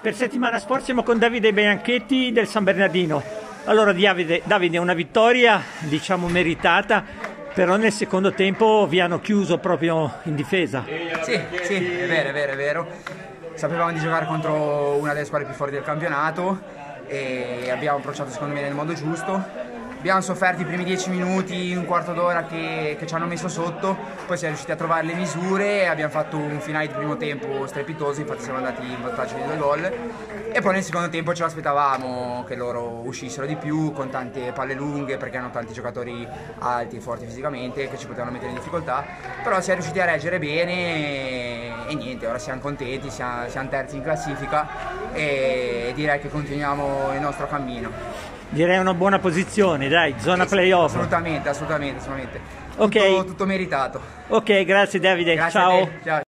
Per settimana sport siamo con Davide Bianchetti del San Bernardino. Allora Davide, Davide una vittoria diciamo meritata, però nel secondo tempo vi hanno chiuso proprio in difesa. Sì, sì, è vero, è vero, è vero. Sapevamo di giocare contro una delle squadre più forti del campionato e abbiamo approcciato secondo me nel modo giusto abbiamo sofferto i primi dieci minuti, un quarto d'ora che, che, ci hanno messo sotto, poi siamo riusciti a trovare le misure e abbiamo fatto un finale di primo tempo strepitoso, infatti siamo andati in vantaggio di due gol. E poi nel secondo tempo ce l'aspettavamo che loro uscissero di più con tante palle lunghe perché hanno tanti giocatori alti e forti fisicamente che ci potevano mettere in difficoltà, però siamo riusciti a reggere bene e, niente, ora siamo contenti, siamo, siamo terzi in classifica e direi che continuiamo il nostro cammino. Direi una buona posizione, dai, zona sì, playoff. Assolutamente, assolutamente, assolutamente. Okay. Tutto, tutto, meritato. Ok, grazie Davide, grazie ciao.